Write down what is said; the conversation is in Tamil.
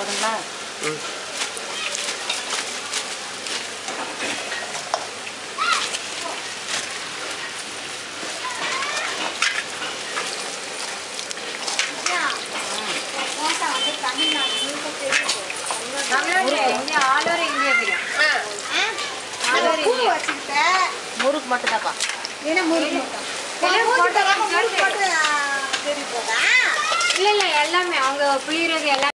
போதுங்களா? என்ன முறுக்கு? மட்டும் இல்ல இல்ல எல்லாமே. அவங்க புளியறது எல்லாம்